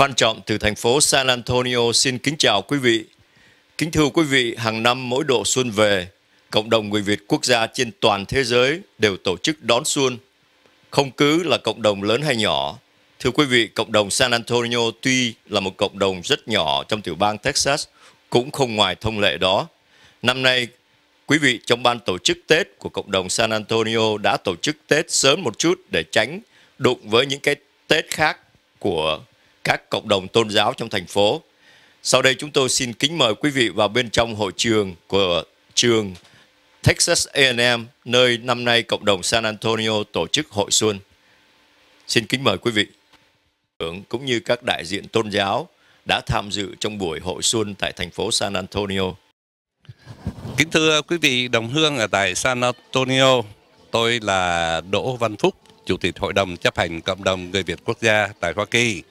Phan Trọng từ thành phố San Antonio xin kính chào quý vị. Kính thưa quý vị, hàng năm mỗi độ xuân về, cộng đồng người Việt quốc gia trên toàn thế giới đều tổ chức đón xuân. Không cứ là cộng đồng lớn hay nhỏ, thưa quý vị, cộng đồng San Antonio tuy là một cộng đồng rất nhỏ trong tiểu bang Texas, cũng không ngoài thông lệ đó. Năm nay, quý vị trong ban tổ chức Tết của cộng đồng San Antonio đã tổ chức Tết sớm một chút để tránh đụng với những cái Tết khác của các cộng đồng tôn giáo trong thành phố. Sau đây chúng tôi xin kính mời quý vị vào bên trong hội trường của trường Texas A&M nơi năm nay cộng đồng San Antonio tổ chức hội xuân. Xin kính mời quý vị cũng như các đại diện tôn giáo đã tham dự trong buổi hội xuân tại thành phố San Antonio. Kính thưa quý vị đồng hương ở tại San Antonio, tôi là Đỗ Văn Phúc, Chủ tịch Hội đồng chấp hành Cộng đồng Người Việt Quốc gia tại Hoa Kỳ.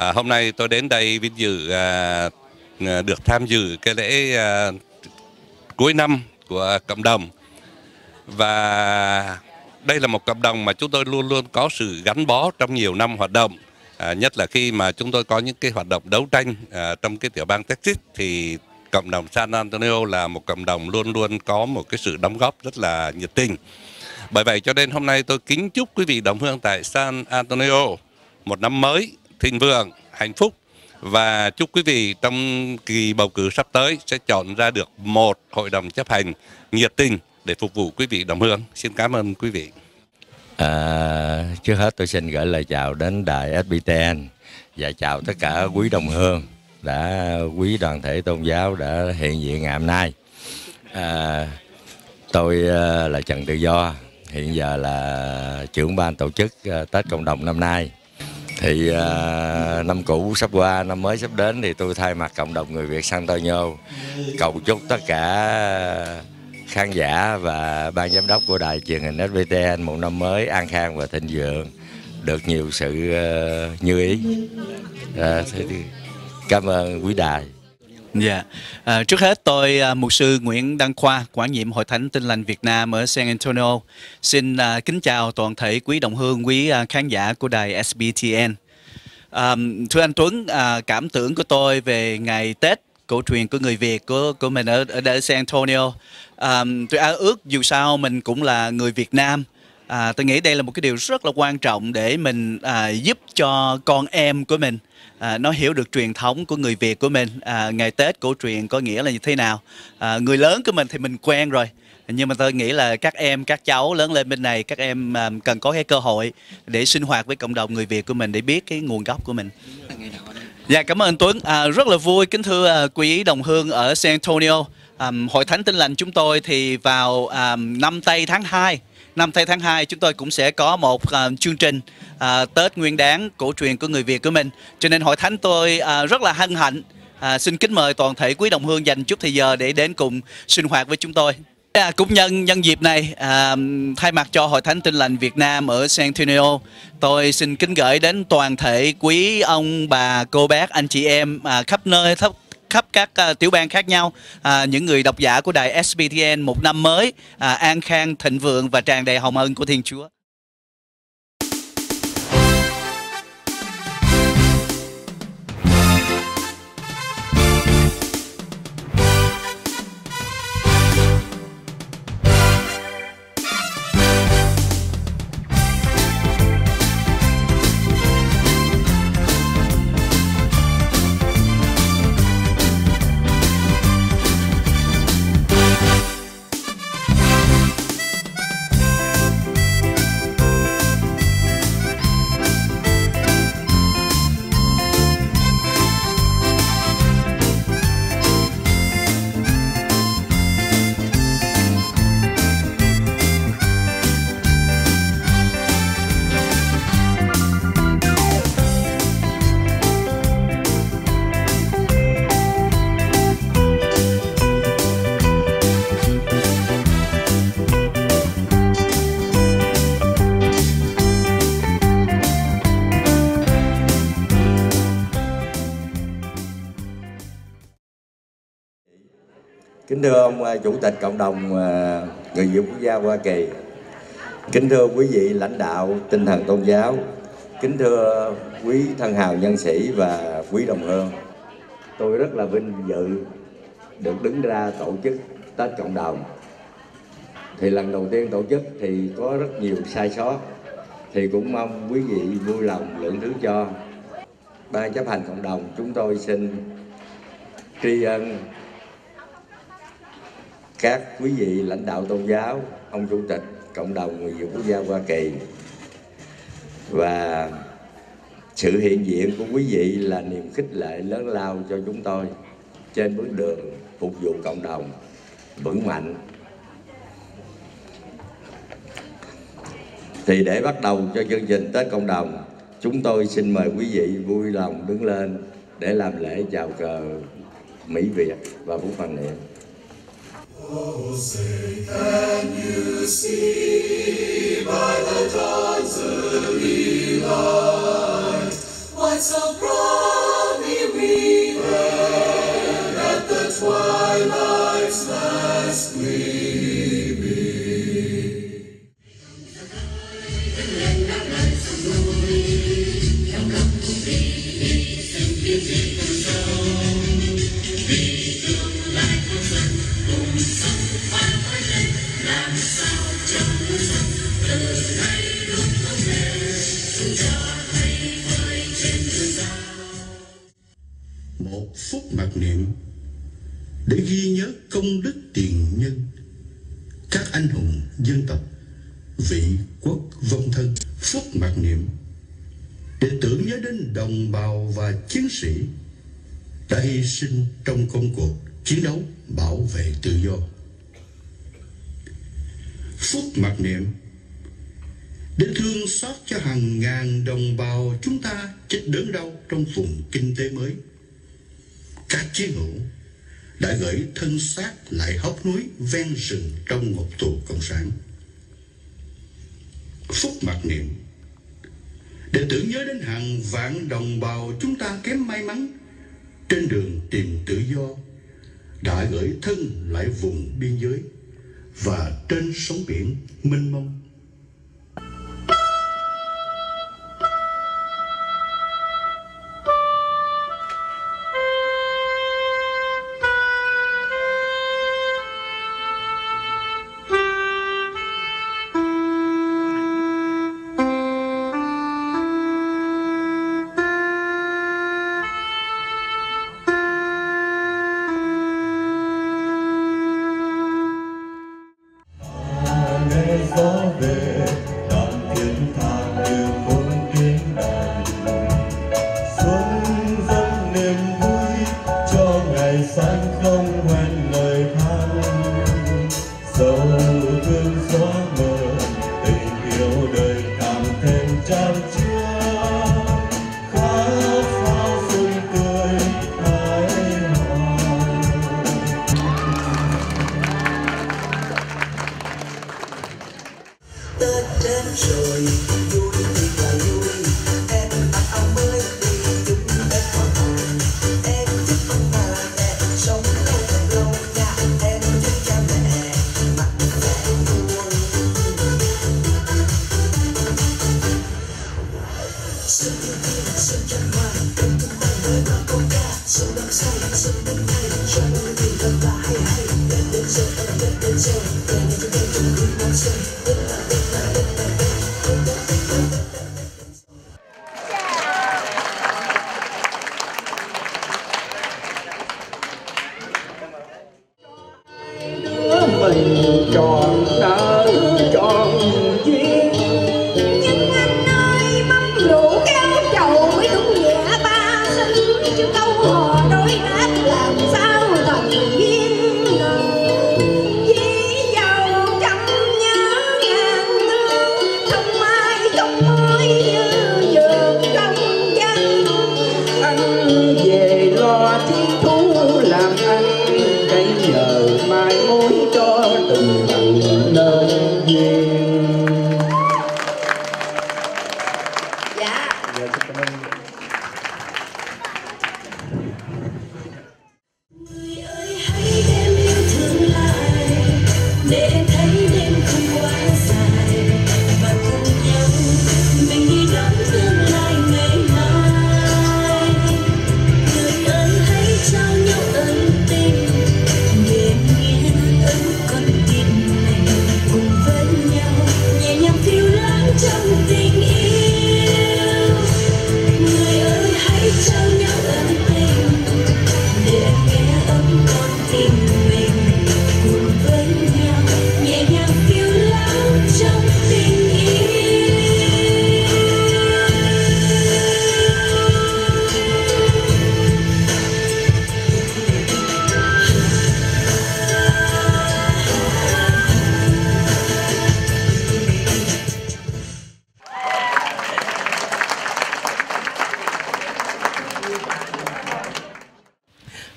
À, hôm nay tôi đến đây vinh dự à, à, được tham dự cái lễ à, cuối năm của cộng đồng. Và đây là một cộng đồng mà chúng tôi luôn luôn có sự gắn bó trong nhiều năm hoạt động. À, nhất là khi mà chúng tôi có những cái hoạt động đấu tranh à, trong cái tiểu bang Texas thì cộng đồng San Antonio là một cộng đồng luôn luôn có một cái sự đóng góp rất là nhiệt tình. Bởi vậy cho nên hôm nay tôi kính chúc quý vị đồng hương tại San Antonio một năm mới thịnh vượng, hạnh phúc và chúc quý vị trong kỳ bầu cử sắp tới sẽ chọn ra được một hội đồng chấp hành nhiệt tình để phục vụ quý vị đồng hương. Xin cảm ơn quý vị. À, trước hết tôi xin gửi lời chào đến đài SBTN và chào tất cả quý đồng hương đã quý đoàn thể tôn giáo đã hiện diện ngày hôm nay. À, tôi à, là Trần Tự Do, hiện giờ là trưởng ban tổ chức à, Tết Cộng đồng năm nay thì uh, năm cũ sắp qua năm mới sắp đến thì tôi thay mặt cộng đồng người Việt San Antonio cầu chúc tất cả khán giả và ban giám đốc của đài truyền hình SVTN một năm mới an khang và thịnh vượng được nhiều sự uh, như ý. Uh, cảm ơn quý đài. Dạ, yeah. à, trước hết tôi à, mục sư Nguyễn Đăng Khoa, quản nhiệm Hội Thánh Tin lành Việt Nam ở San Antonio, xin à, kính chào toàn thể quý đồng hương, quý à, khán giả của đài SBTN. À, thưa anh Tuấn, à, cảm tưởng của tôi về ngày Tết cổ truyền của người Việt của của mình ở ở San Antonio, à, tôi ao ước dù sao mình cũng là người Việt Nam. À, tôi nghĩ đây là một cái điều rất là quan trọng để mình à, giúp cho con em của mình à, nó hiểu được truyền thống của người Việt của mình. À, ngày Tết cổ truyền có nghĩa là như thế nào? À, người lớn của mình thì mình quen rồi nhưng mà tôi nghĩ là các em các cháu lớn lên bên này các em à, cần có cái cơ hội để sinh hoạt với cộng đồng người Việt của mình để biết cái nguồn gốc của mình. Dạ cảm ơn Tuấn. À, rất là vui. Kính thưa à, quý đồng hương ở San Antonio. À, hội thánh tin lành chúng tôi thì vào à, năm tây tháng 2 năm tây tháng 2 chúng tôi cũng sẽ có một uh, chương trình uh, Tết Nguyên Đán cổ truyền của người Việt của mình. Cho nên hội thánh tôi uh, rất là hân hạnh uh, xin kính mời toàn thể quý đồng hương dành chút thời giờ để đến cùng sinh hoạt với chúng tôi. À, cũng nhân nhân dịp này à, thay mặt cho hội thánh tin lành Việt Nam ở San Antonio tôi xin kính gửi đến toàn thể quý ông bà cô bác anh chị em à, khắp nơi khắp khắp các uh, tiểu bang khác nhau uh, những người độc giả của đài SBTN một năm mới uh, an khang thịnh vượng và tràn đầy hồng ân của Thiên Chúa. Kính thưa ông à, Chủ tịch Cộng đồng à, Người Việt Quốc gia Hoa Kỳ Kính thưa quý vị lãnh đạo tinh thần tôn giáo Kính thưa quý thân hào nhân sĩ và quý đồng hương, tôi rất là vinh dự được đứng ra tổ chức Tết Cộng đồng. Thì lần đầu tiên tổ chức thì có rất nhiều sai sót, thì cũng mong quý vị vui lòng lượng thứ cho. Ban chấp hành cộng đồng chúng tôi xin tri ân các quý vị lãnh đạo tôn giáo, ông chủ tịch cộng đồng người Việt quốc gia Hoa Kỳ. Và sự hiện diện của quý vị là niềm khích lệ lớn lao cho chúng tôi trên bước đường phục vụ cộng đồng vững mạnh. Thì để bắt đầu cho chương trình Tết cộng đồng chúng tôi xin mời quý vị vui lòng đứng lên để làm lễ chào cờ Mỹ Việt và phúc văn niệm. Oh, say, can you see by the dawn's early light what so proudly we một phút mặc niệm, để ghi nhớ công đức tiền nhân, các anh hùng dân tộc, vị quốc vong thân phút mặc niệm. Để tưởng nhớ đến đồng bào và chiến sĩ, đã hy sinh trong công cuộc chiến đấu bảo vệ tự do. Phút mặc niệm, để thương xót cho hàng ngàn đồng bào chúng ta chết đớn đau trong vùng kinh tế mới các chiến hữu đã gửi thân xác lại hốc núi ven rừng trong ngục tù cộng sản. Phút mặc niệm để tưởng nhớ đến hàng vạn đồng bào chúng ta kém may mắn, trên đường tìm tự do, đã gửi thân lại vùng biên giới và trên sóng biển mênh mông. is all there.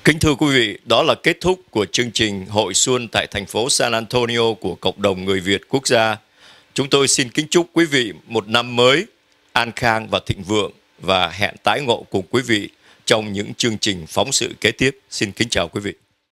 Kính thưa quý vị, đó là kết thúc của chương trình Hội Xuân tại thành phố San Antonio của Cộng đồng Người Việt Quốc gia. Chúng tôi xin kính chúc quý vị một năm mới an khang và thịnh vượng và hẹn tái ngộ cùng quý vị trong những chương trình phóng sự kế tiếp. Xin kính chào quý vị.